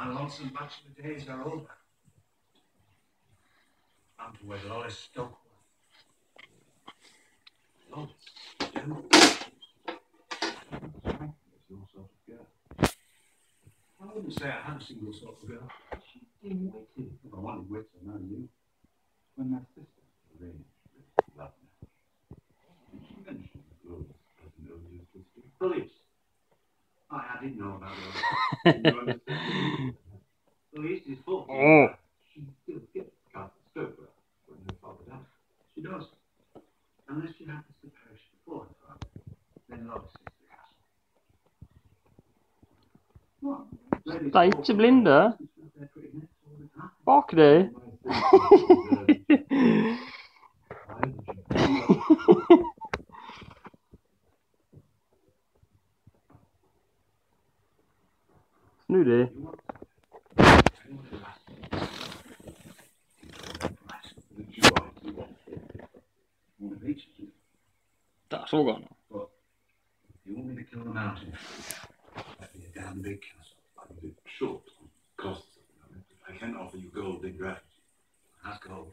My lonesome bachelor days are over. I'm to wed Lois Stockwell. Lois, you? your sort of girl. I wouldn't say a single sort of girl. She's been waiting. If I wanted wits, I know you. When my sister, Lorraine, loved me. Know you sister. I, didn't know about Lois. You understand? Police is. Oh. She still gets Carter Stoker when her father died. She does. Unless she happens to perish before her father, then Lois is the castle. What? Steik talk til blinde. about their pretty necks all the time. Bak deg. Why did you? Snu deg. You want I want to ask you. The Jew eyes, you want You want to beach it? Der så han. You want me to kill the mountain? That'd be a damn big castle. I'm a bit short on costs. at the moment. I can offer you gold in gratitude. That's gold.